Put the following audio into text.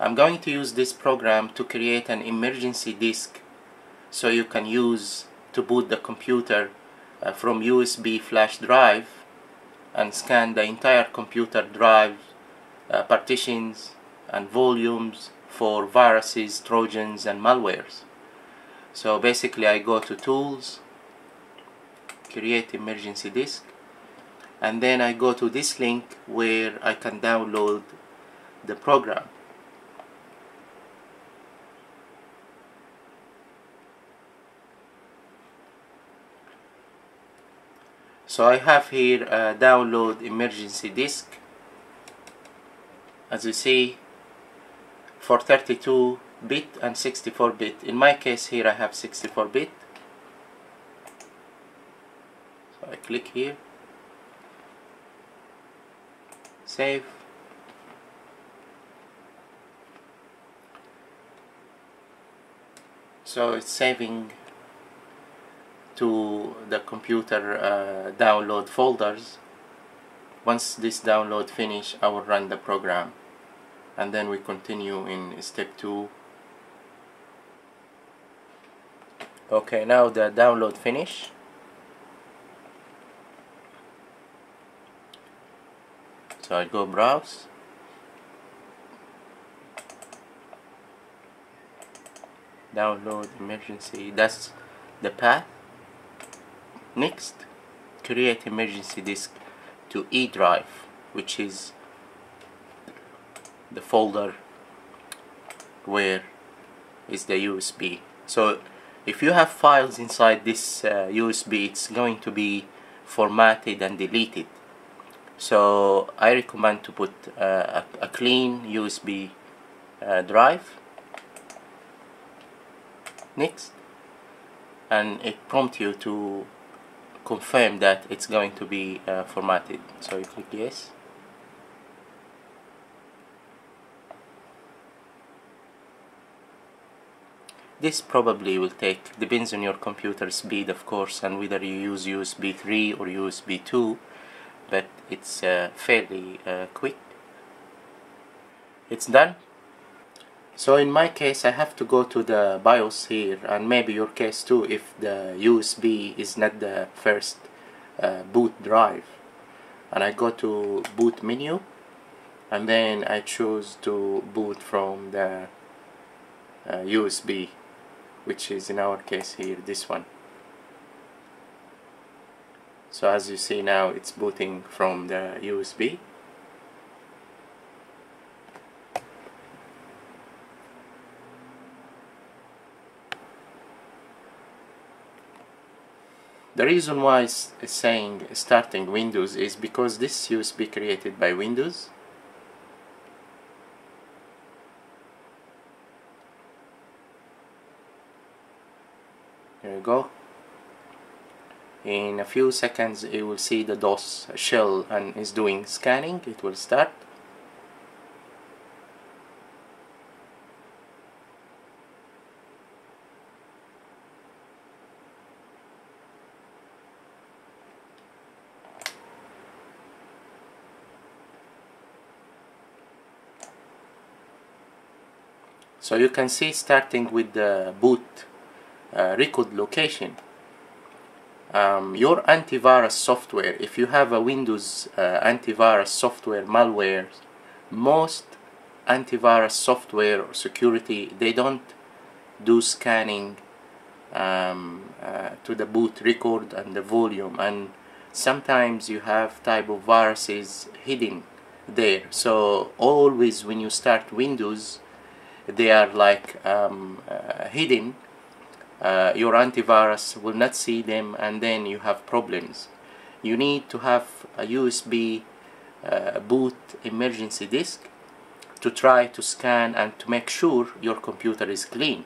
I'm going to use this program to create an emergency disk so you can use to boot the computer uh, from USB flash drive and scan the entire computer drive uh, partitions and volumes for viruses, trojans and malwares. So basically I go to tools, create emergency disk and then I go to this link where I can download the program. So I have here a download emergency disk. As you see for 32 bit and 64 bit. In my case here I have 64 bit. So I click here. Save. So it's saving to the computer uh, download folders. Once this download finish I will run the program. And then we continue in step 2 okay now the download finish. So I go browse. Download emergency. That's the path next create emergency disk to E drive which is the folder where is the USB so if you have files inside this uh, USB it's going to be formatted and deleted. So I recommend to put uh, a, a, clean USB uh, drive. Next and it prompts you to confirm that it's going to be uh, formatted. So you click yes. This probably will take depends on your computer speed of course and whether you use USB 3 or USB 2 but it's uh, fairly uh, quick. It's done so in my case I have to go to the BIOS here and maybe your case too if the USB is not the first uh, boot drive. And I go to boot menu and then I choose to boot from the USB uh, which is in our case here this one. So as you see now it's booting from the USB The reason why it's saying starting Windows is because this USB created by Windows Here we go. In a few seconds you will see the DOS shell and is doing scanning. It will start. So you can see starting with the boot uh, record location. Um, your antivirus software, if you have a Windows uh, antivirus software malware, most antivirus software or security, they don't do scanning um, uh, to the boot record and the volume and sometimes you have type of viruses hidden there so always when you start Windows they are like um, uh, hidden uh, your antivirus will not see them and then you have problems. You need to have a USB uh, boot emergency disk to try to scan and to make sure your computer is clean